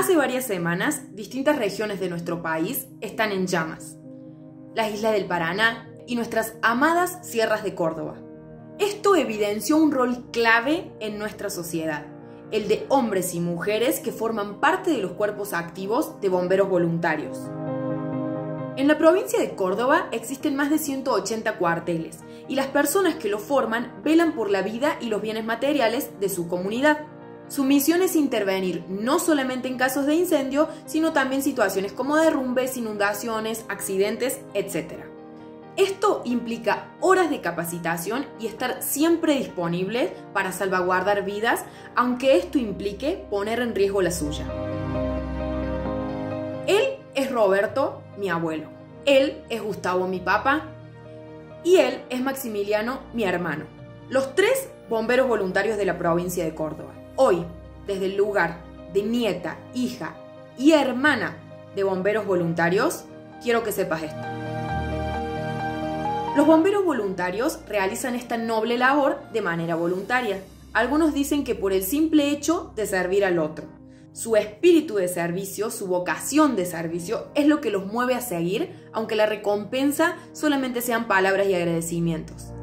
Hace varias semanas, distintas regiones de nuestro país están en llamas. La isla del Paraná y nuestras amadas sierras de Córdoba. Esto evidenció un rol clave en nuestra sociedad, el de hombres y mujeres que forman parte de los cuerpos activos de bomberos voluntarios. En la provincia de Córdoba existen más de 180 cuarteles y las personas que lo forman velan por la vida y los bienes materiales de su comunidad. Su misión es intervenir no solamente en casos de incendio, sino también situaciones como derrumbes, inundaciones, accidentes, etc. Esto implica horas de capacitación y estar siempre disponible para salvaguardar vidas, aunque esto implique poner en riesgo la suya. Él es Roberto, mi abuelo. Él es Gustavo, mi papá. Y él es Maximiliano, mi hermano. Los tres bomberos voluntarios de la provincia de Córdoba. Hoy, desde el lugar de nieta, hija y hermana de bomberos voluntarios, quiero que sepas esto. Los bomberos voluntarios realizan esta noble labor de manera voluntaria. Algunos dicen que por el simple hecho de servir al otro. Su espíritu de servicio, su vocación de servicio es lo que los mueve a seguir, aunque la recompensa solamente sean palabras y agradecimientos.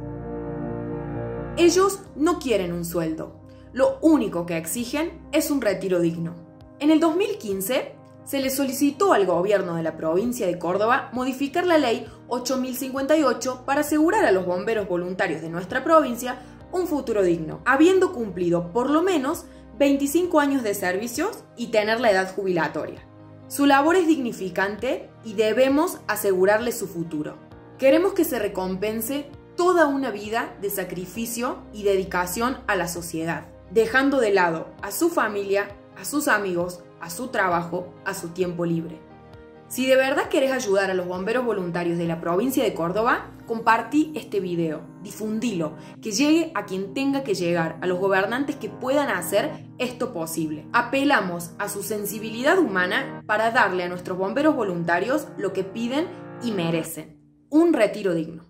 Ellos no quieren un sueldo, lo único que exigen es un retiro digno. En el 2015 se le solicitó al gobierno de la provincia de Córdoba modificar la ley 8058 para asegurar a los bomberos voluntarios de nuestra provincia un futuro digno, habiendo cumplido por lo menos 25 años de servicios y tener la edad jubilatoria. Su labor es dignificante y debemos asegurarle su futuro. Queremos que se recompense toda una vida de sacrificio y dedicación a la sociedad, dejando de lado a su familia, a sus amigos, a su trabajo, a su tiempo libre. Si de verdad querés ayudar a los bomberos voluntarios de la provincia de Córdoba, compartí este video, difundilo, que llegue a quien tenga que llegar, a los gobernantes que puedan hacer esto posible. Apelamos a su sensibilidad humana para darle a nuestros bomberos voluntarios lo que piden y merecen, un retiro digno.